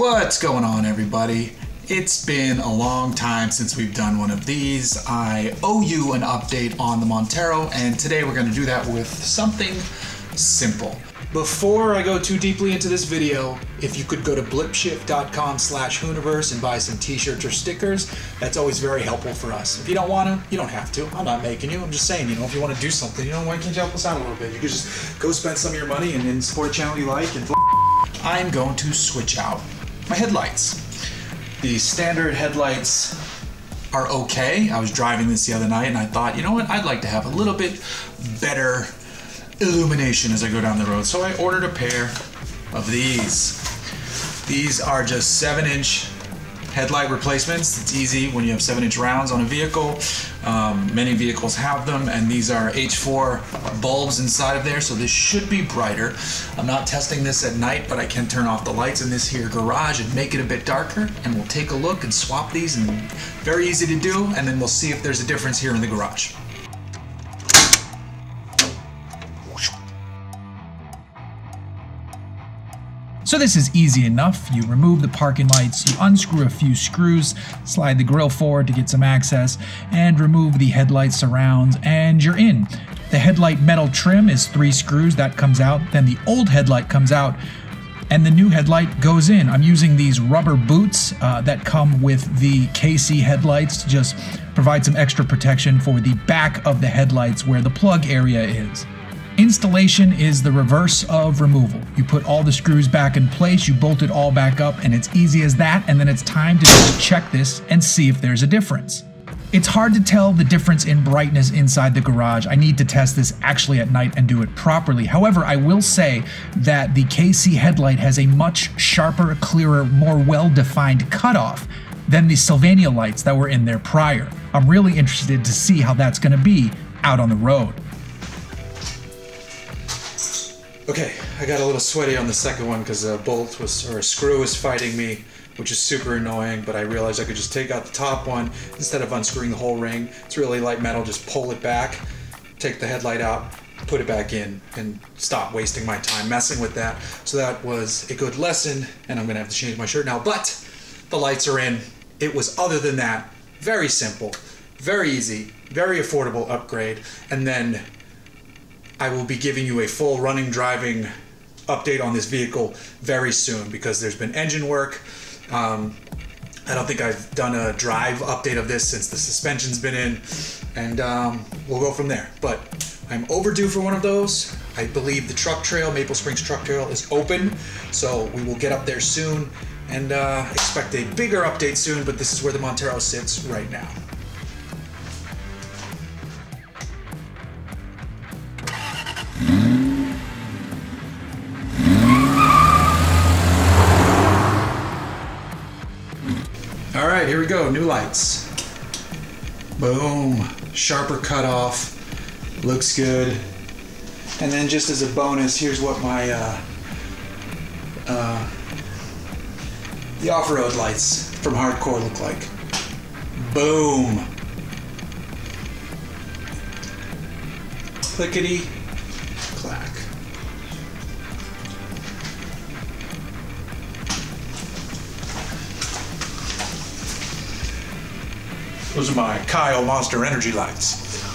What's going on, everybody? It's been a long time since we've done one of these. I owe you an update on the Montero, and today we're going to do that with something simple. Before I go too deeply into this video, if you could go to blipshift.com slash Hooniverse and buy some t-shirts or stickers, that's always very helpful for us. If you don't want to, you don't have to. I'm not making you. I'm just saying, you know, if you want to do something, you know, why can't you help us out a little bit? You could just go spend some of your money and, and support a channel you like and I'm going to switch out my headlights. The standard headlights are okay. I was driving this the other night and I thought, you know what, I'd like to have a little bit better illumination as I go down the road. So I ordered a pair of these. These are just seven inch headlight replacements. It's easy when you have 7 inch rounds on a vehicle. Um, many vehicles have them, and these are H4 bulbs inside of there, so this should be brighter. I'm not testing this at night, but I can turn off the lights in this here garage and make it a bit darker, and we'll take a look and swap these, and very easy to do, and then we'll see if there's a difference here in the garage. So this is easy enough. You remove the parking lights, you unscrew a few screws, slide the grill forward to get some access, and remove the headlight surrounds, and you're in. The headlight metal trim is three screws, that comes out. Then the old headlight comes out, and the new headlight goes in. I'm using these rubber boots uh, that come with the KC headlights to just provide some extra protection for the back of the headlights where the plug area is. Installation is the reverse of removal. You put all the screws back in place, you bolt it all back up, and it's easy as that, and then it's time to just check this and see if there's a difference. It's hard to tell the difference in brightness inside the garage. I need to test this actually at night and do it properly. However, I will say that the KC headlight has a much sharper, clearer, more well-defined cutoff than the Sylvania lights that were in there prior. I'm really interested to see how that's going to be out on the road. Okay, I got a little sweaty on the second one because a bolt was or a screw was fighting me, which is super annoying. But I realized I could just take out the top one instead of unscrewing the whole ring. It's really light metal. Just pull it back, take the headlight out, put it back in, and stop wasting my time messing with that. So that was a good lesson, and I'm gonna have to change my shirt now. But the lights are in. It was other than that very simple, very easy, very affordable upgrade, and then I will be giving you a full running driving update on this vehicle very soon because there's been engine work. Um, I don't think I've done a drive update of this since the suspension's been in, and um, we'll go from there. But I'm overdue for one of those. I believe the truck trail, Maple Springs Truck Trail, is open, so we will get up there soon and uh, expect a bigger update soon. But this is where the Montero sits right now. All right, here we go. New lights. Boom. Sharper cutoff. Looks good. And then just as a bonus, here's what my uh, uh, the off-road lights from Hardcore look like. Boom. Clickety clack. Those are my Kyle Monster Energy lights.